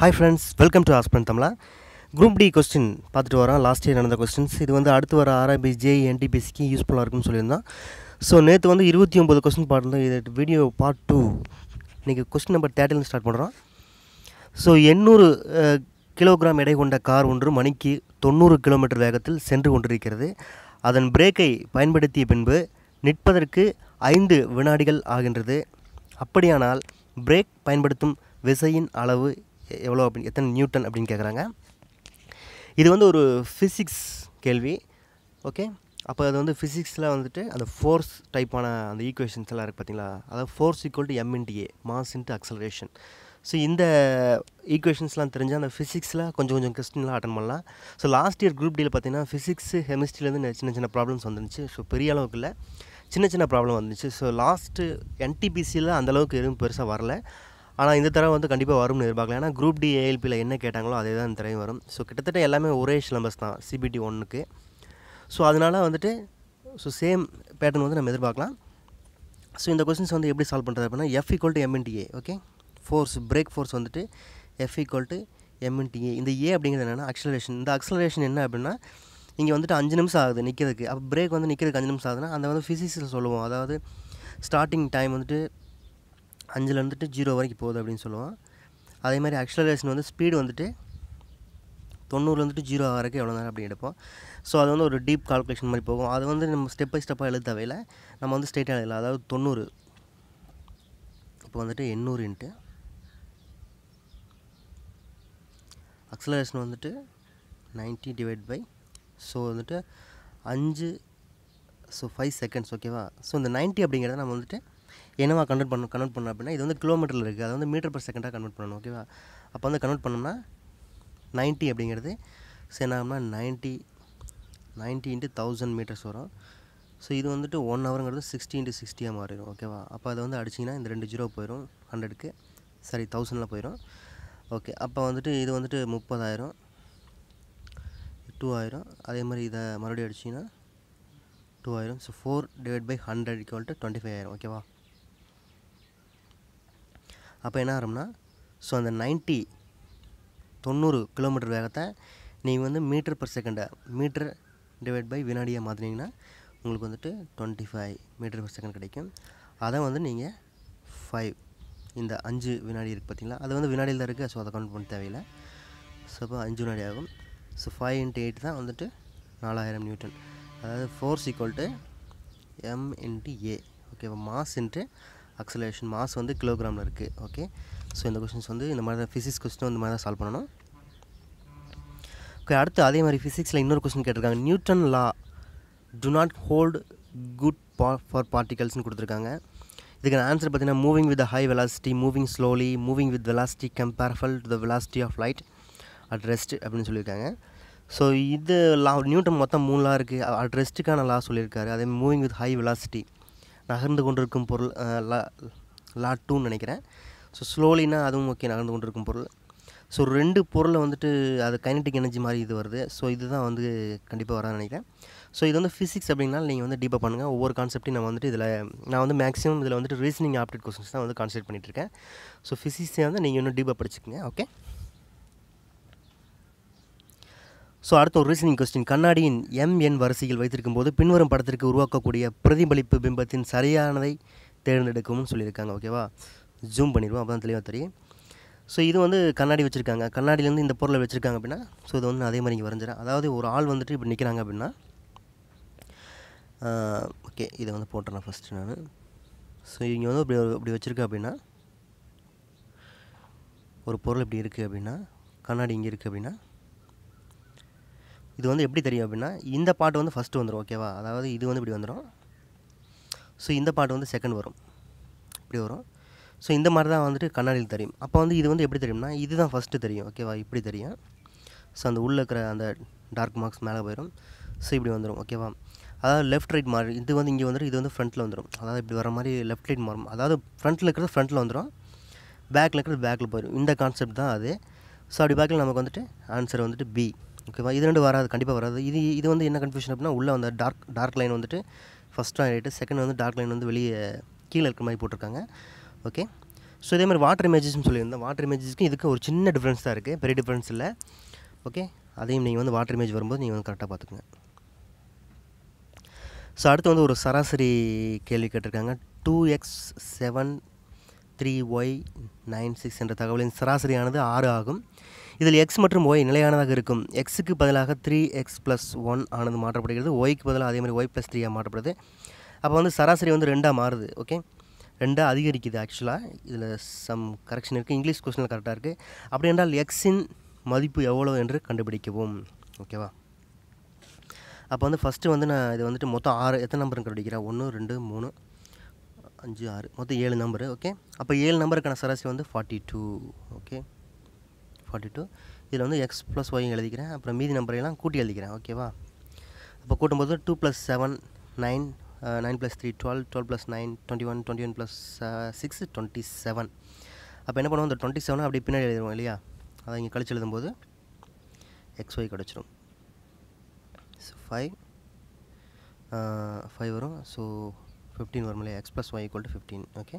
Hi friends welcome to ஆஸ்பன் தமிழா group D question பார்த்துட்டு வரோம். லாஸ்ட் இயர் நடந்த கொஸ்டின்ஸ் இது வந்து அடுத்து வர ஆர்ஐபி ஜேஇ என்டிபிசிக்கு யூஸ்ஃபுல்லாக இருக்கும்னு சொல்லியிருந்தோம். ஸோ நேற்று வந்து இருபத்தி ஒம்பது கொஸ்டின் பார்த்துருந்தோம் இது வீடியோ பார்ட் டூ இன்றைக்கி கொஸ்டின் நம்பர் தேர்ட்டில் ஸ்டார்ட் பண்ணுறோம் ஸோ எண்ணூறு கிலோகிராம் எடை கொண்ட கார் ஒன்று மணிக்கு தொண்ணூறு கிலோமீட்டர் வேகத்தில் சென்று கொண்டிருக்கிறது. அதன் பிரேக்கை பயன்படுத்திய பின்பு நிற்பதற்கு ஐந்து வினாடிகள் ஆகின்றது. அப்படியானால் பிரேக் பயன்படுத்தும் விசையின் அளவு எவ்வளோ அப்படின்னு எத்தனை நியூட்டன் அப்படின்னு கேட்குறாங்க இது வந்து ஒரு ஃபிசிக்ஸ் கேள்வி ஓகே அப்போ அது வந்து ஃபிசிக்ஸில் வந்துட்டு அந்த ஃபோர்ஸ் டைப்பான அந்த ஈக்குவேஷன்ஸ் எல்லாம் இருக்குது பார்த்தீங்களா அதாவது force equal to M into A mass into acceleration so இந்த ஈக்குவேஷன்ஸ்லாம் தெரிஞ்சால் அந்த ஃபிசிக்ஸில் கொஞ்சம் கொஞ்சம் கொஸ்டின்லாம் அட்டன் பண்ணலாம். ஸோ லாஸ்ட் இயர் குரூப் டியில் பார்த்தீங்கன்னா ஃபிசிக்ஸு கெமிஸ்ட்ரிலேருந்து சின்ன சின்ன ப்ராப்ளம்ஸ் வந்துருந்துச்சு. ஸோ பெரிய அளவுக்கு இல்லை. சின்ன சின்ன ப்ராப்ளம் வந்துச்சு ஸோ லாஸ்ட்டு என்டிபிசியில் அந்தளவுக்கு எதுவும் பெருசாக வரல. ஆனால் இந்த தடவை வந்து கண்டிப்பாக வரும்னு எதிர்பார்க்கலாம் ஏன்னா குரூப் டி ஏஎல்பியில் என்ன கேட்டாங்களோ அதே தான் இந்த தடவை வரும். ஸோ கிட்டத்தட்ட எல்லாமே ஒரே சிலபஸ் தான் சிபிடி ஒன்றுக்கு ஸோ அதனால் வந்துட்டு ஸோ சேம் பேட்டர்ன் வந்து நம்ம எதிர்பார்க்கலாம். ஸோ இந்த கொஸ்டின்ஸ் வந்து எப்படி சால்வ் பண்ணுறது அப்படின்னா F equal to M into A okay force brake force வந்துட்டு F equal to M into A இந்த ஏ அப்படிங்கிறது என்னென்னா அக்ஸலரேஷன் இந்த அக்ஸலரேஷன் என்ன அப்படின்னா இங்கே வந்துட்டு அஞ்சு நிமிஷம் ஆகுது நிற்கிறதுக்கு அப்போ பிரேக் வந்து நிற்கிறதுக்கு அஞ்சு நிமிஷம் ஆகுதுன்னா அந்த வந்து ஃபிசிக்ஸில் சொல்லுவோம். அதாவது ஸ்டார்டிங் டைம் வந்துட்டு அஞ்சில் இருந்துட்டு ஜீரோ வரைக்கும் போகுது அப்படின்னு சொல்லுவோம். அதே மாதிரி அக்ஸலரேஷன் வந்து ஸ்பீடு வந்துட்டு தொண்ணூறுல வந்துட்டு ஜீரோ வரைக்கும் எவ்வளோ நேரம் அப்படி எடுப்போம். ஸோ அது வந்து ஒரு டீப் கால்குலேஷன் மாதிரி போகும். அது வந்து நம்ம ஸ்டெப் பை ஸ்டெப்பாக எழுத தேவையில்ல. நம்ம வந்து ஸ்ட்ரெயிட்டாக எழுதலாம். அதாவது தொண்ணூறு. இப்போ வந்துட்டு எண்ணூறு இன்ட்டு அக்ஸலரேஷன் வந்துட்டு 90 டிவைட் பை ஸோ வந்துட்டு அஞ்சு ஸோ ஃபைவ் செகண்ட்ஸ் ஓகேவா ஸோ இந்த 90 அப்படிங்கிறத நம்ம வந்துட்டு என்னவா கன்வெர்ட் பண்ண கன்வெர்ட் பண்ண அப்படின்னா இது வந்து கிலோமீட்டரில் இருக்குது அதை வந்து மீட்டர் பர் செகண்டாக கன்வெர்ட் பண்ணணும் ஓகேவா அப்போ வந்து கன்வெர்ட் பண்ணோம்னா 90 அப்படிங்கிறது ஸோ என்ன ninety ninety into thousand metres வரும். ஸோ இது வந்துட்டு ஒன் ஹவருங்கிறது சிக்ஸ்டி இன்ட்டு சிக்ஸ்டியாக மாறிடும் ஓகேவா அப்போ அதை வந்து அடிச்சிங்கன்னா இந்த ரெண்டு ஜீரோ போயிடும் ஹண்ட்ரடுக்கு சாரி தௌசண்டில் போயிடும் ஓகே அப்போ வந்துட்டு இது வந்துட்டு முப்பதாயிரம். டூ ஆயிரம். அதே மாதிரி இதை மறுபடியும் அடிச்சிங்கன்னா டூ ஆயிரம். So four divide by hundred equal to twenty five ஆயிரம் ஓகேவா அப்போ என்ன ஆகும்னா ஸோ அந்த 90 தொண்ணூறு கிலோமீட்டர் வேகத்தை நீங்கள் வந்து மீட்டர் பர் செகண்டை மீட்டர் டிவைட் பை வினாடியாக மாற்றினீங்கன்னா உங்களுக்கு வந்துட்டு twenty five metre per second கிடைக்கும். அதை வந்து நீங்கள் ஃபைவ் இந்த அஞ்சு வினாடி இருக்குது பார்த்தீங்களா அது வந்து வினாடியில் தான் இருக்குது ஸோ அதை கவுண்ட் பண்ண தேவையில்லை. ஸோ அப்போ அஞ்சு வினாடி ஆகும். ஸோ ஃபைவ் இன்ட்டு எயிட் தான் வந்துட்டு நாலாயிரம் நியூட்டன். அதாவது force equal to M into A okay mass into acceleration mass வந்து கிலோகிராமில் இருக்குது ஓகே ஸோ இந்த கொஷின்ஸ் வந்து இந்த மாதிரி தான் ஃபிசிக்ஸ் கொஸ்டின் இந்த மாதிரி தான் சால்வ் பண்ணணும். ஓகே அடுத்து அதே மாதிரி ஃபிசிக்ஸில் இன்னொரு கொஸ்டின் கேட்டிருக்காங்க. Newton law do not hold good பா ஃபார் பார்ட்டிகல்ஸ்னு கொடுத்துருக்காங்க. இதுக்கு ஆன்சர் பார்த்தீங்கன்னா moving with high velocity moving slowly moving with velocity comparable to the velocity of light at rest அப்படின்னு சொல்லியிருக்காங்க. ஸோ இது லா நியூட்டன் மொத்தம் மூணு லா இருக்குது அட் ரெஸ்ட்டுக்கான லா சொல்லியிருக்காரு. அதே மூவிங் வித் ஹை வெலாசிட்டி நகர்ந்து கொண்டிருக்கும் பொருள் லா லா டூன்னு நினைக்கிறேன். ஸோ ஸ்லோலினா அதுவும் ஓகே நகர்ந்து கொண்டிருக்கும் பொருள். ஸோ ரெண்டு பொருளை வந்துட்டு அது கைனட்டிக் எனர்ஜி மாதிரி இது வருது. ஸோ இதுதான் வந்து கண்டிப்பாக வரான்னு நினைக்கிறேன். ஸோ இது வந்து ஃபிசிக்ஸ் அப்படின்னா நீங்கள் வந்து டீப்பாக பண்ணுங்கள் ஒவ்வொரு கான்செப்ட்டையும் நான் வந்துட்டு இதில் நான் வந்து மேக்ஸிமம் இதில் வந்துட்டு ரீசனிங் ஆப்டேட் கொஸ்டின்ஸ் தான் வந்து கான்சென்ட் பண்ணிகிட்ருக்கேன் ஸோ ஃபிசிக்ஸை வந்து நீங்கள் இன்னும் டீப்பாக படிச்சுக்கோங்க ஓகே ஸோ அடுத்த ஒரு ரீசனிங் கொஸ்டின் கண்ணாடியின் எம்என் வரிசையில் வைத்திருக்கும் போது பின்வரும் படத்திற்கு உருவாக்கக்கூடிய பிரதிபலிப்பு பிம்பத்தின் சரியானதை தேர்ந்தெடுக்கும்னு சொல்லியிருக்காங்க. ஓகேவா ஜூம் பண்ணிடுவோம். அப்போ தான் தெளிவாக தெரியும். ஸோ இது வந்து கண்ணாடி வச்சுருக்காங்க. கண்ணாடியிலேருந்து இந்த பொருளை வச்சுருக்காங்க அப்படின்னா ஸோ இது வந்து அதே மாதிரி இங்கே வரைஞ்சிடறேன் அதாவது ஒரு ஆள் வந்துட்டு இப்படி நிற்கிறாங்க அப்படின்னா ஓகே இதை வந்து போட்டுறேன் ஃபஸ்ட்டு நான். ஸோ இங்கே வந்து இப்படி இப்படி வச்சுருக்கேன் அப்படின்னா ஒரு பொருள் இப்படி இருக்குது அப்படின்னா கண்ணாடி இங்கே இருக்குது அப்படின்னா இது வந்து எப்படி தெரியும் அப்படின்னா இந்த பாட்டு வந்து ஃபஸ்ட்டு வந்துடும் ஓகேவா அதாவது இது வந்து இப்படி வந்துடும் ஸோ இந்த பாட்டு வந்து செகண்ட் வரும். இப்படி வரும். ஸோ இந்த மாதிரி தான் வந்துட்டு கண்ணாடியில் தெரியும். அப்போ வந்து இது வந்து எப்படி தெரியும்னா இதுதான் ஃபஸ்ட்டு தெரியும் ஓகேவா இப்படி தெரியும். ஸோ அந்த உள்ளே இருக்கிற அந்த டார்க் மார்க்ஸ் மேலே போயிடும் ஸோ இப்படி வந்துடும் ஓகேவா அதாவது லெஃப்ட் ரைட் மாறி இது வந்து இங்கே வந்துடும் இது வந்து ஃப்ரண்ட்டில் வந்துடும் அதாவது இப்படி வர மாதிரி லெஃப்ட் ரைட் மாறும். அதாவது ஃப்ரண்ட்டில் இருக்கிறது ஃப்ரண்ட்டில் வந்துடும் பேக்கில் இருக்கிறது பேக்கில் போயிடும் இந்த கான்செப்ட் தான் அது. ஸோ அப்படி பேக்கில் நமக்கு வந்துட்டு ஆன்சர் வந்துட்டு பி ஓகேவா இது ரெண்டு வராது கண்டிப்பாக வராது. இது இது வந்து என்ன கன்ஃபியூஷன் அப்படின்னா உள்ளே வந்து டார்க் டார்க் லைன் வந்துட்டு ஃபஸ்ட் ஆகிட்டு செகண்ட் வந்து டார்க் லைன் வந்து வெளியே கீழே இருக்கிற மாதிரி போட்டிருக்காங்க. ஓகே ஸோ இதே மாதிரி வாட்டர் இமேஜஸ்னு சொல்லியிருந்தேன். வாட்டர் இமேஜஸ்க்கு இதுக்கு ஒரு சின்ன டிஃப்ரென்ஸ் தான் இருக்குது பெரிய டிஃப்ரென்ஸ் இல்லை. ஓகே அதையும் நீங்கள் வந்து வாட்டர் இமேஜ் வரும்போது நீங்கள் வந்து கரெக்டாக பார்த்துக்குங்க. ஸோ அடுத்து வந்து ஒரு சராசரி கேள்வி கேட்டிருக்காங்க. Two X seven three Y nine six என்ற தகவலின் சராசரியானது ஆறு ஆகும். இதில் எக்ஸ் மற்றும் ஒய் நிலையானதாக இருக்கும். எக்ஸுக்கு பதிலாக த்ரீ எக்ஸ் ப்ளஸ் ஒன் ஆனது மாற்றப்படுகிறது. ஒய்க்கு பதிலாக அதே மாதிரி ஒய் ப்ளஸ் த்ரீயாக மாற்றப்படுது. அப்போ வந்து சராசரி வந்து ரெண்டாக மாறுது ஓகே ரெண்டாக அதிகரிக்குது ஆக்சுவலாக இதில் சம் கரெக்ஷன் இருக்குது இங்கிலீஷ் கொஸ்டினில் கரெக்டாக இருக்குது அப்படி என்றால் எக்ஸின் மதிப்பு எவ்வளோ என்று கண்டுபிடிக்கவும் ஓகேவா அப்போ வந்து ஃபஸ்ட்டு வந்து நான் இது வந்துட்டு மொத்தம் ஆறு எத்தனை நம்பர் கண்டுபிடிக்கிறேன்? ஒன்று ரெண்டு மூணு அஞ்சு ஆறு. மொத்தம் ஏழு நம்பரு ஓகே அப்போ ஏழு நம்பருக்கான சராசரி வந்து forty two okay forty two இதில் வந்து எக்ஸ் ப்ளஸ் ஒய் எழுதிக்கிறேன். அப்புறம் மீதி நம்பரையெல்லாம் கூட்டி எழுதிக்கிறேன். ஓகேவா அப்போ கூட்டும்போது two plus seven nine nine plus three twelve twelve plus nine twenty one twenty one plus six twenty seven அப்போ என்ன பண்ணுவோம்? இந்த டுவெண்ட்டி செவனை அப்படி பின்னாடி எழுதிடுவோம் இல்லையா? அதை இங்கே கழிச்சு எழுதும்போது எக்ஸ் ஒய் கிடச்சிரும். ஸோ ஃபைவ் ஃபைவ் uh, வரும். ஸோ ஃபிஃப்டீன் வரும் இல்லையா? X plus Y equal to fifteen okay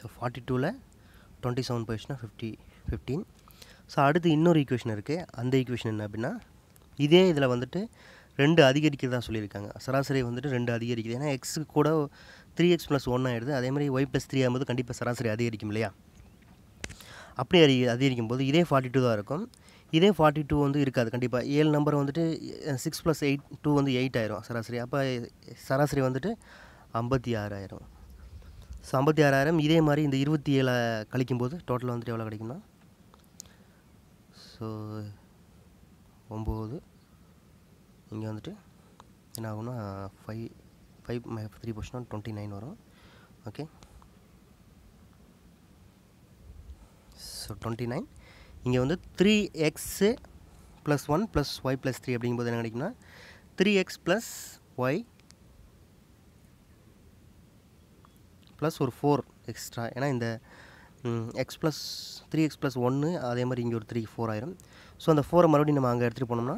so forty டூவில் டுவெண்ட்டி செவன் போயிடுச்சுன்னா ஃபிஃப்டி ஃபிஃப்டீன் ஸோ அடுத்து இன்னொரு ஈக்குவேஷன் இருக்குது அந்த ஈக்குவேஷன் என்ன அப்படின்னா இதே இதில் வந்துட்டு ரெண்டு அதிகரிக்கிறதா சொல்லியிருக்காங்க. சராசரி வந்துட்டு ரெண்டு அதிகரிக்குது. ஏன்னா எக்ஸுக்கு கூட த்ரீ எக்ஸ் ப்ளஸ் ஒன் ஆகிடுது அதே மாதிரி ஒய் ப்ளஸ் த்ரீ ஆகும்போது கண்டிப்பாக சராசரி அதிகரிக்கும் இல்லையா? அப்படி அதிக அதிகரிக்கும் போது இதே ஃபார்ட்டி டூ தான் இருக்கும். இதே ஃபார்ட்டி டூ வந்து இருக்காது. கண்டிப்பாக ஏழு நம்பர் வந்துட்டு சிக்ஸ் ப்ளஸ் எயிட் டூ வந்து எயிட் ஆயிரும் சராசரி. அப்போ சராசரி வந்துட்டு ஐம்பத்தி ஆறாயிரம் ஸோ ஐம்பத்தி ஆறாயிரம் இதே மாதிரி இந்த இருபத்தி ஏழை கழிக்கும்போது டோட்டல் வந்துட்டு எவ்வளோ கிடைக்கும்னா? ஸோ ஒம்பது. இங்கே வந்துட்டு என்ன ஆகும்னா five five three percent twenty nine வரும். ஓகே ஸோ டுவெண்ட்டி நைன் இங்கே வந்து three X plus one plus Y plus three அப்படிங்கும்போது என்ன கிடைக்கும்னா three X plus Y plus ஒரு ஃபோர் எக்ஸ்ட்ரா ஏன்னா இந்த X plus three X plus ஒன்று அதே மாதிரி இங்கே ஒரு த்ரீ ஃபோர் ஆயிரும். ஸோ அந்த ஃபோரை மறுபடியும் நம்ம அங்கே எடுத்துகிட்டு போனோம்னா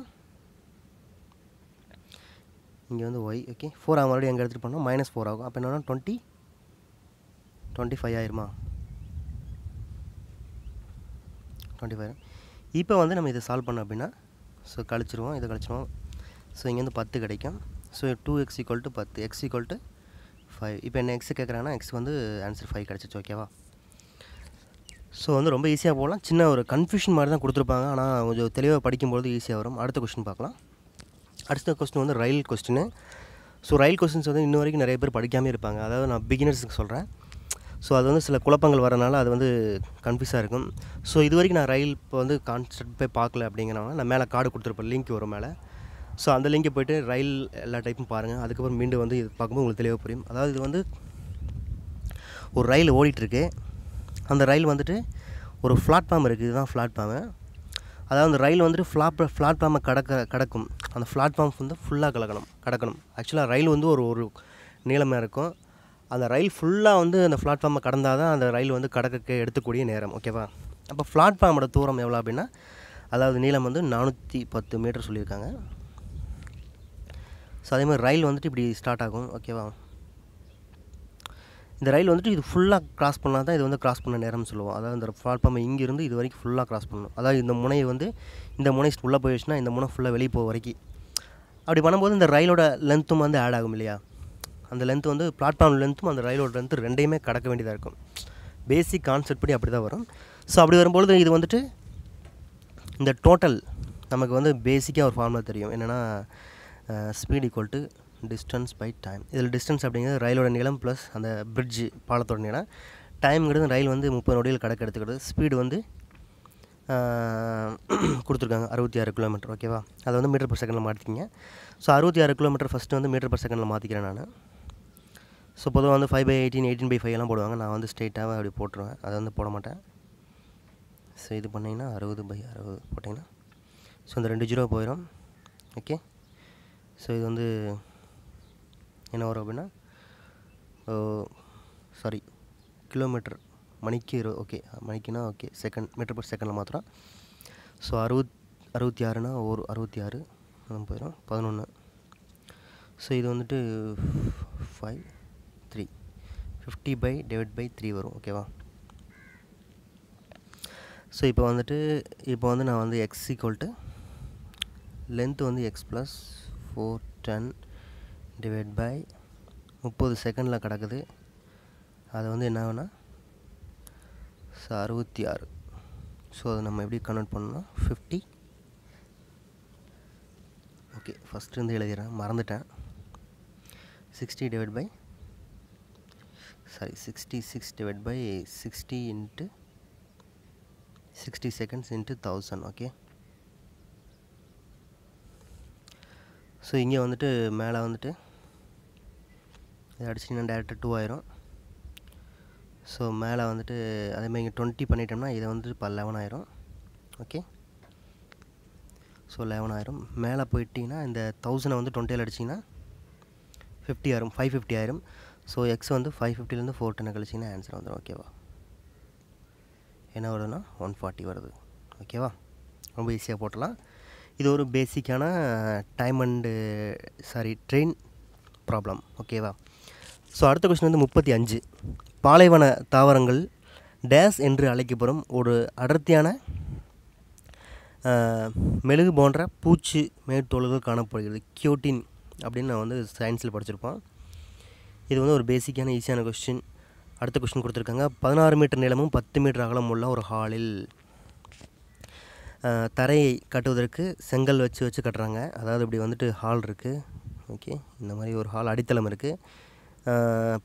இங்கே வந்து ஒய் ஓகே ஃபோர் மறுபடியும் அங்கே எடுத்துகிட்டு போனோம் மைனஸ் ஃபோர் ஆகும். அப்போ என்னன்னா டுவெண்ட்டி டுவெண்ட்டி ஃபைவ் ஆயிருமா? டுவெண்ட்டி ஃபைவ் இப்போ வந்து நம்ம இதை சால்வ் பண்ணோம் அப்படின்னா ஸோ கழிச்சிருவோம் இதை கழிச்சிருவோம். ஸோ இங்கேருந்து பத்து கிடைக்கும். So two X equal to பத்து. எக்ஸ் ஈக்குவல் டு ஃபைவ் இப்போ என்ன எக்ஸ் கேட்குறாங்கன்னா எக்ஸ் வந்து ஆன்சர் ஃபைவ் கிடச்சிச்சு ஓகேவா ஸோ வந்து ரொம்ப ஈஸியாக போகலாம். சின்ன ஒரு கன்ஃபியூஷன் மாதிரி தான் கொடுத்துருப்பாங்க. ஆனால் கொஞ்சம் தெளிவாக படிக்கும்போது ஈஸியாக வரும். அடுத்த கொஸ்டின் பார்க்கலாம். அடுத்த கொஸ்டின் வந்து ரயில் கொஸ்டின் ஸோ ரயில் கொஸ்டின்ஸ் வந்து இன்ன வரைக்கும் நிறைய பேர் படிக்காமல் இருப்பாங்க. அதாவது நான் பிகினர்ஸுக்கு சொல்கிறேன் ஸோ அது வந்து சில குழப்பங்கள் வரனால அது வந்து கன்ஃபியூஸாக இருக்கும். ஸோ இது வரைக்கும் நான் ரயில் இப்போ வந்து கான்செப்ட் போய் பார்க்கல அப்படிங்கிறனால நான் மேலே கார்டு கொடுத்துருப்பேன். லிங்க் வரும் மேலே. ஸோ அந்த லிங்கை போய்ட்டு ரயில் எல்லா டைப்பும் பாருங்கள் அதுக்கப்புறம் மீண்டும் வந்து இது பார்க்கும்போது உங்களுக்கு தெளிவாக புரியும். அதாவது இது வந்து ஒரு ரயில் ஓடிட்டுருக்கு. அந்த ரயில் வந்துட்டு ஒரு பிளாட்ஃபார்ம் இருக்குது இதுதான் பிளாட்ஃபார்மு அதாவது அந்த ரயில் வந்துட்டு ஃப்ளாப் பிளாட்ஃபார்மை கடக்க கடக்கும். அந்த பிளாட்ஃபார்ம் வந்து ஃபுல்லாக கலக்கணும். கடக்கணும். ஆக்சுவலாக ரயில் வந்து ஒரு ஒரு நீளமாக இருக்கும். அந்த ரயில் ஃபுல்லாக வந்து அந்த பிளாட்ஃபார்மை கடந்தால் தான் அந்த ரயில் வந்து கடக்க எடுத்துக்கூடிய நேரம். ஓகேவா அப்போ பிளாட்ஃபார்மோட தூரம் எவ்வளோ அப்படின்னா அதாவது நீளம் வந்து நானூற்றி பத்து மீட்டர் சொல்லியிருக்காங்க. ஸோ அதே மாதிரி ரயில் வந்துட்டு இப்படி ஸ்டார்ட் ஆகும் ஓகேவா இந்த ரயில் வந்துட்டு இது ஃபுல்லாக கிராஸ் பண்ணால் தான் இது வந்து கிராஸ் பண்ண நேரம்னு சொல்லுவோம். அதாவது இந்த பிளாட்ஃபார்ம் இங்கேருந்து இது வரைக்கும் ஃபுல்லாக கிராஸ் பண்ணணும். அதாவது இந்த முனையை வந்து இந்த முனை உள்ளே போயிடுச்சுன்னா இந்த முனை ஃபுல்லாக வெளியே போக வரைக்கும். அப்படி பண்ணும்போது இந்த ரயிலோட லென்த்தும் வந்து ஆட் ஆகும் இல்லையா? அந்த லென்த் வந்து பிளாட்ஃபார்ம் லென்த்தும் அந்த ரயிலோட லென்த்து ரெண்டையுமே கடக்க வேண்டியதாக இருக்கும். பேசிக் கான்செப்ட் படி அப்படி தான் வரும். ஸோ அப்படி வரும்பொழுது இது வந்துட்டு இந்த டோட்டல் நமக்கு வந்து பேசிக்காக ஒரு ஃபார்முலா தெரியும். என்னென்னா speed equal to distance by time இதில் டிஸ்டன்ஸ் அப்படிங்கிறது ரயிலோட நீளம் ப்ளஸ் அந்த பிரிட்ஜு பாலத்தோட நீளம். டைம்ங்கிறது ரயில் வந்து முப்பது நொடியில் கடக்க எடுத்துக்கிறது. ஸ்பீடு வந்து கொடுத்துருக்காங்க. அறுபத்தி ஆறு கிலோமீட்டர் ஓகேவா அதை வந்து மீட்டர் பர் செகண்டில் மாற்றிக்கிங்க ஸோ அறுபத்தி ஆறு கிலோமீட்டர் ஃபஸ்ட்டு வந்து மீட்டர் பர் செகண்டில் மாற்றிக்கிறேன் நான். ஸோ பொதுவாக வந்து five by eighteen eighteen by five எல்லாம் போடுவாங்க. நான் வந்து ஸ்ட்ரெயிட்டாகவே அப்படி போட்டுருவேன். அதை வந்து போட மாட்டேன். ஸோ இது பண்ணிங்கன்னா அறுபது பை அறுபது போட்டிங்கன்னா. ஸோ இந்த ரெண்டு ஜீரோ போயிடும் ஓகே ஸோ இது வந்து என்ன வரும் அப்படின்னா சாரி கிலோமீட்டர் மணிக்கு இரு ஓகே மணிக்குனா ஓகே செகண்ட் மீட்டர் பர் செகண்டில் மாத்திரம் ஸோ அறுபத் அறுபத்தி ஆறுனா ஒரு அறுபத்தி ஆறு போயிடும் பதினொன்று ஸோ இது வந்துட்டு five three fifty by divide by three வரும் ஓகேவா ஸோ இப்போ வந்துட்டு இப்போ வந்து நான் வந்து எக்ஸ் ஈக்குவல் டு வந்து X plus four ten divide by முப்பது செகண்டில் கிடக்குது. அது வந்து என்ன வேணால் ஸோ அறுபத்தி ஆறு. ஸோ அதை நம்ம எப்படி கன்வெர்ட் பண்ணணும் ஃபிஃப்டி ஓகே ஃபஸ்ட்டு இருந்து எழுதிடுறேன். மறந்துட்டேன். Sixty divide by sorry sixty six divide by sixty into sixty seconds into thousand okay so இங்கே வந்துட்டு மேலே வந்துட்டு இதை அடிச்சிங்கன்னா டேரெக்டாக டூ ஆயிரும். ஸோ மேலே வந்துட்டு அதேமாதிரி இங்கே டுவெண்ட்டி பண்ணிட்டோம்னா இதை வந்துட்டு இப்போ லெவன் ஆயிரும். ஓகே ஸோ லெவன் ஆயிரும். மேலே போயிட்டிங்கன்னா இந்த தௌசண்டை வந்து டுவெண்ட்டியில் அடிச்சிங்கன்னா ஃபிஃப்டி ஆயிரும். ஃபைவ் ஃபிஃப்டி ஆயிரும். ஸோ எக்ஸ் வந்து ஃபைவ் ஃபிஃப்டிலேருந்து ஃபோர் டென்னை கழிச்சிங்கன்னா ஆன்சர் வந்துடும் ஓகேவா என்ன வருதுன்னா ஒன் ஃபார்ட்டி வருது. ஓகேவா ரொம்ப ஈஸியாக போட்டலாம் இது ஒரு பேசிக்கான time and sorry train problem ஓகேவா ஸோ அடுத்த கொஸ்டின் வந்து முப்பத்தி அஞ்சு. பாலைவன தாவரங்கள் டேஸ் என்று அழைக்கப்படும் ஒரு அடர்த்தியான மெழுகு போன்ற பூச்சி மேற்தோள்கள் காணப்படுகிறது. கியோட்டின் அப்படின்னு நான் வந்து சயின்ஸில் படிச்சிருப்போம். இது வந்து ஒரு பேசிக்கான ஈஸியான கொஸ்டின் அடுத்த கொஸ்டின் கொடுத்துருக்காங்க. பதினாறு மீட்டர் நீளமும் பத்து மீட்டர் அகலம் உள்ள ஒரு ஹாலில் தரையை கட்டுவதற்கு செங்கல் வச்சு வச்சு கட்டுறாங்க. அதாவது இப்படி வந்துட்டு ஹால் இருக்குது ஓகே இந்த மாதிரி ஒரு ஹால் அடித்தளம் இருக்குது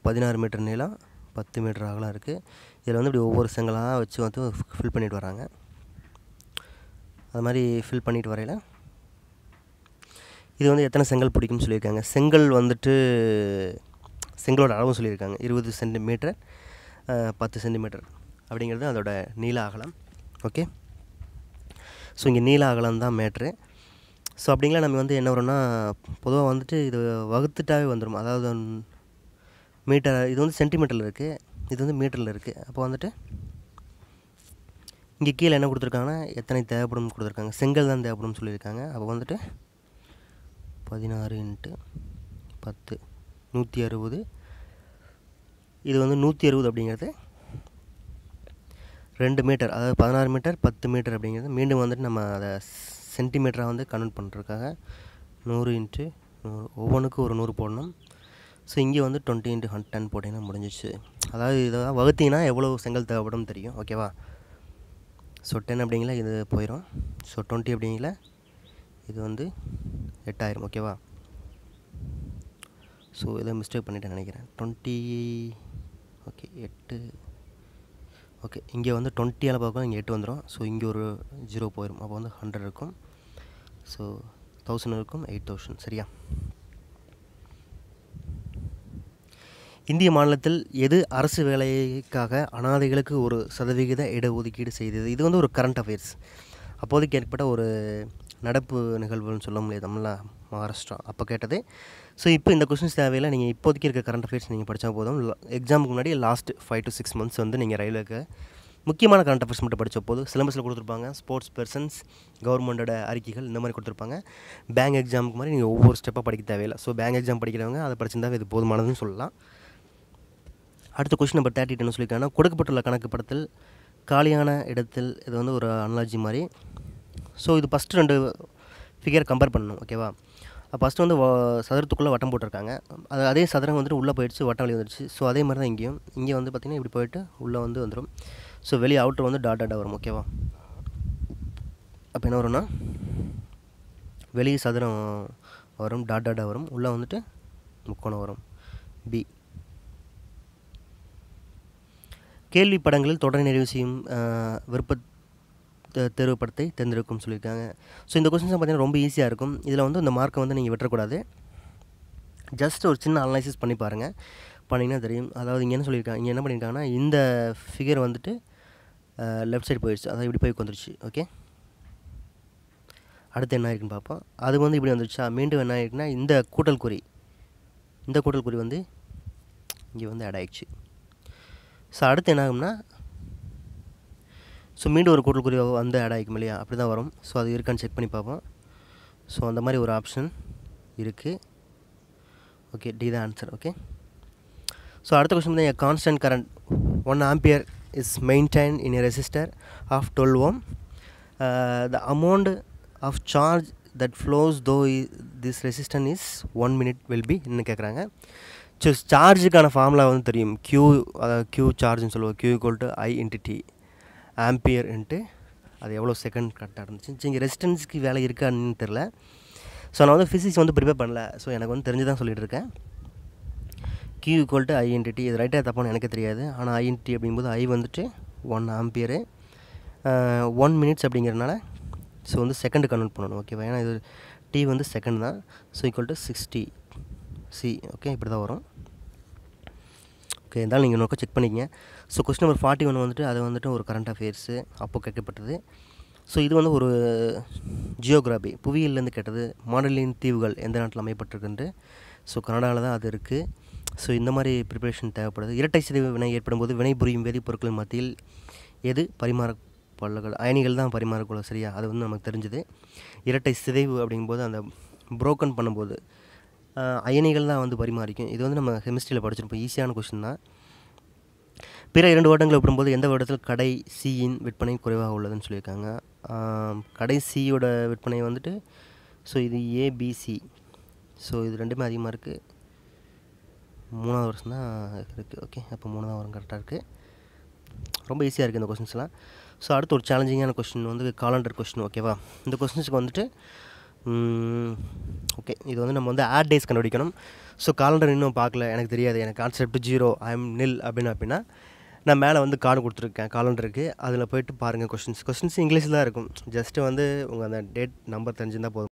பதினாறு மீட்டர் நீளம் பத்து மீட்டர் அகலம் இருக்குது இதில் வந்து இப்படி ஒவ்வொரு செங்கலாக வச்சு வந்து ஃபில் பண்ணிட்டு வராங்க அது மாதிரி ஃபில் பண்ணிட்டு வரையில் இது வந்து எத்தனை செங்கல் பிடிக்கும்னு சொல்லியிருக்காங்க. செங்கல் வந்துட்டு செங்கலோட அளவும் சொல்லியிருக்காங்க. இருபது சென்டிமீட்டர் பத்து சென்டிமீட்டர் அப்படிங்கிறது அதோட நீள அகலம். ஓகே ஸோ இங்கே நீள அகலம் தான் மேட்ரு. ஸோ அப்படிங்களா நம்ம வந்து என்ன வரும்னா பொதுவாக வந்துட்டு இது வகுத்துட்டாவே வந்துடும் அதாவது மீட்டர் இது வந்து சென்டிமீட்டரில் இருக்குது இது வந்து மீட்டரில் இருக்குது அப்போ வந்துட்டு இங்கே கீழே என்ன கொடுத்துருக்காங்கன்னா எத்தனை தேவைப்படும் கொடுத்துருக்காங்க. செங்கல் தான் தேவைப்படும் சொல்லியிருக்காங்க. அப்போ வந்துட்டு பதினாறு இன்ட்டு பத்து நூற்றி அறுபது. இது வந்து நூற்றி அறுபது அப்படிங்கிறது ரெண்டு மீட்டர் அதாவது பதினாறு மீட்டர் பத்து மீட்டர் அப்படிங்கிறது மீண்டும் வந்துட்டு நம்ம அதை சென்டிமீட்டராக வந்து கன்வெர்ட் பண்ணுறதுக்காக நூறு இன்ட்டு நூறு ஒவ்வொன்றுக்கும் ஒரு நூறு போடணும். ஸோ இங்கே வந்து டுவெண்ட்டி இன்ட்டு ஹண்ட் டென் போட்டிங்கன்னா முடிஞ்சிச்சு. அதாவது இதை வகுத்திங்கன்னா எவ்வளோ செங்கல் தேவைப்படும் தெரியும் ஓகேவா ஸோ டென் அப்படிங்கிற இது போயிடும் ஸோ டுவெண்ட்டி அப்படிங்கிற இது வந்து எட்டாயிரம் ஓகேவா ஸோ இதை மிஸ்டேக் பண்ணிவிட்டேன் நினைக்கிறேன். டுவெண்ட்டி ஓகே எட்டு ஓகே இங்கே வந்து டுவெண்ட்டியால் பார்க்கும் இங்கே எட்டு வந்துடும் ஸோ இங்கே ஒரு ஜீரோ போயிடும் அப்போ வந்து ஹண்ட்ரட் இருக்கும். ஸோ தௌசண்ட் இருக்கும் எயிட் தௌசண்ட் சரியா? இந்திய மாநிலத்தில் எது அரசு வேலைக்காக அனாதைகளுக்கு ஒரு சதவிகித இடஒதுக்கீடு செய்தது? இது வந்து ஒரு கரண்ட் அஃபேர்ஸ் அப்போதைக்கு ஏற்பட்ட ஒரு நடப்பு நிகழ்வுன்னு சொல்ல முடியாது. தமிழா? மகாராஷ்டிரா. அப்போ கேட்டது ஸோ இப்போ இந்த கொஸ்டின்ஸ் தேவையில்லை. நீங்கள் இப்போதைக்கு இருக்க கரண்ட் அஃபேர்ஸ் நீங்கள் படித்தா போதும். எக்ஸாமுக்கு முன்னாடி last five to six months வந்து நீங்கள் ரயில்வேக்கு முக்கியமான கரண்ட் அஃபேர்ஸ் மட்டும் படித்த போதும். சிலபஸில் கொடுத்துருப்பாங்க. ஸ்போர்ட்ஸ் பர்சன்ஸ் கவர்மெண்டோட அறிக்கைகள் இந்த மாதிரி கொடுத்துருப்பாங்க. பேங்க் எக்ஸாமுக்கு மாதிரி நீங்கள் ஒவ்வொரு ஸ்டெப்பாக படிக்க தேவையில்லை. ஸோ பேங்க் எக்ஸாம் படிக்கிறவங்க அதை படிச்சிருந்தாவே இது போதுமானதுன்னு சொல்லலாம். அடுத்த கொஸ்டின் நம்பர் தேர்ட்டி என்ன சொல்லியிருக்காங்கன்னா கொடுக்கப்பட்டுள்ள கணக்கு படத்தில் காலியான இடத்தில் இது வந்து ஒரு அனாலஜி மாதிரி. ஸோ இது ஃபஸ்ட்டு ரெண்டு ஃபிகர் கம்பேர் பண்ணணும். ஓகேவா ஃபஸ்ட்டு வந்து சதுரத்துக்குள்ளே வட்டம் போட்டிருக்காங்க. அது அதே சதுரம் வந்துட்டு உள்ளே போயிடுச்சு வட்டம் வெளியே வந்துடுச்சு. ஸோ அதே மாதிரி தான் இங்கேயும். இங்கே வந்து பார்த்திங்கன்னா இப்படி போயிட்டு உள்ளே வந்து வந்துடும் ஸோ வெளியே அவுட்டர் வந்து டாட் டாட்டாக வரும் ஓகேவா அப்போ என்ன வரும்னா வெளியே சதுரம் வரும் டாட் டாட்டாக வரும். உள்ளே வந்துட்டு முக்கோணம் வரும் பி கேள்வி படங்களில் தொடர் நிறைவு செய்யும் விருப்ப தேர்வு படத்தை தேர்ந்தெடுக்கும் சொல்லியிருக்காங்க. ஸோ இந்த கொஸ்டின்ஸ் பார்த்தீங்கன்னா ரொம்ப ஈஸியாக இருக்கும். இதில் வந்து இந்த மார்க்கை வந்து நீங்கள் விட்டுறக்கூடாது. ஜஸ்ட் ஒரு சின்ன அனலைசிஸ் பண்ணி பாருங்கள் பண்ணிங்கன்னா தெரியும். அதாவது இங்கே என்ன சொல்லியிருக்காங்க இங்கே என்ன பண்ணியிருக்காங்கன்னா இந்த ஃபிகர் வந்துட்டு லெஃப்ட் சைடு போயிடுச்சு அதாவது இப்படி போய் வந்துருச்சு ஓகே அடுத்து என்ன ஆயிருக்குன்னு பார்ப்போம். அது வந்து இப்படி வந்துருச்சா? மீண்டும் என்ன ஆயிருக்குன்னா இந்த கூட்டல் குறி. இந்த கூட்டல் குறி வந்து இங்கே வந்து ஆட் ஆயிடுச்சு. ஸோ அடுத்து என்ன ஆகும்னா ஸோ மீண்டும் ஒரு கூட்டல் குறி வந்து ஆட் ஆகிக்கும் இல்லையா? அப்படி தான் வரும். ஸோ அது இருக்கான்னு செக் பண்ணி பார்ப்போம். ஸோ அந்த மாதிரி ஒரு ஆப்ஷன் இருக்குது ஓகே டி தான் ஆன்சர் ஓகே ஸோ அடுத்த கொஸ்டின் வந்து constant current one ampere is maintain in a resistor of twelve ohm the amount of charge that flows through this resistance is one minute will be என்ன கேட்குறாங்க so சார்ஜுக்கான formula வந்து தெரியும். Q அதாவது Q சார்ஜ்னு சொல்லுவோம். Q equal to I into T ஆம்பியர்ன்ட்டு அது எவ்வளோ second கரெக்டாக இருந்துச்சு. இங்கே ரெசிஸ்டன்ஸ்க்கு வேலை இருக்கான்னு தெரில ஸோ நான் வந்து ஃபிசிக்ஸ் வந்து ப்ரிப்பேர் பண்ணல. ஸோ எனக்கு வந்து தெரிஞ்சு தான் சொல்லிகிட்டு இருக்கேன் கியூ ஈக்குவல் டு ஐஎன்டிடி இது ரைட்டாக தப்பான்னு எனக்கு தெரியாது. ஆனால் ஐஎன்டி அப்படிங்கும்போது ஐ வந்துட்டு ஒன் ஆம்பியரு. ஒன் மினிட்ஸ் அப்படிங்கிறனால ஸோ வந்து செகண்டு கன்வெர்ட் பண்ணணும் ஓகேவா ஏன்னா இது டி வந்து செகண்ட் தான். So equal to sixty C okay இப்படி தான் வரும். ஓகே இருந்தாலும் நீங்கள் நோக்கம் செக் பண்ணிக்கங்க. So question number forty one வந்துட்டு அது வந்துட்டு ஒரு கரண்ட் அஃபேர்ஸு அப்போ கேட்கப்பட்டது. ஸோ இது வந்து ஒரு ஜியோகிராபி புவியிலேருந்து கேட்டது மாடலின் தீவுகள் எந்த நாட்டில் அமையப்பட்டிருக்குன்ட்டு ஸோ கனடாவில் தான் அது இருக்குது ஸோ இந்த மாதிரி ப்ரிப்பரேஷன் தேவைப்படுது. இரட்டை சிதைவு வினை ஏற்படும் போது வினை புரியும் வேதிப்பொருட்களின் மத்தியில் எது பரிமாறப்பொருள்கள் அயனிகள் தான் பரிமாறக்கூடும் சரியா? அது வந்து நமக்கு தெரிஞ்சுது. இரட்டை சிதைவு அப்படிங்கும்போது அந்த புரோக்கன் பண்ணும்போது அயனிகள் தான் வந்து பரிமாறிக்கும். இது வந்து நம்ம கெமிஸ்ட்ரியில் படிச்சிருப்போம். ஈஸியான கொஷின் தான். பிற இரண்டு வருடங்களை ஒப்பிடும்போது எந்த வருடத்தில் கடை சியின் விற்பனை குறைவாக உள்ளதுன்னு சொல்லியிருக்காங்க. கடை சியோட விற்பனை வந்துட்டு ஸோ இது ஏபிசி ஸோ இது ரெண்டுமே அதிகமாக இருக்குது மூணாவது வருஷம் தான் இருக்குது ஓகே அப்போ மூணாவது வரும் கரெக்டாக இருக்குது ரொம்ப ஈஸியாக இருக்குது இந்த கொஸ்டின்ஸ்லாம் ஸோ அடுத்து ஒரு சேலஞ்சிங்கான கொஸ்டின் வந்து காலண்டர் கொஸ்டின் ஓகேவா இந்த கொஸ்டின்ஸுக்கு வந்துட்டு ஓகே இது வந்து நம்ம வந்து ஆட் டேஸ் கண்டுபிடிக்கணும். ஸோ காலண்டர் இன்னும் பார்க்கல எனக்கு தெரியாது. எனக்கு கான்செப்ட் ஜீரோ ஐ எம் நில் அப்படின்னு அப்படின்னா நான் மேலே வந்து கார்டு கொடுத்துருக்கேன் காலண்டருக்கு அதில் போயிட்டு பாருங்கள் கொஸ்டின்ஸ் கொஸ்டின்ஸ் இங்கிலீஷில் தான் இருக்கும். ஜஸ்ட்டு வந்து உங்கள் அந்த டேட் நம்பர் தெரிஞ்சிருந்தால் போதும்.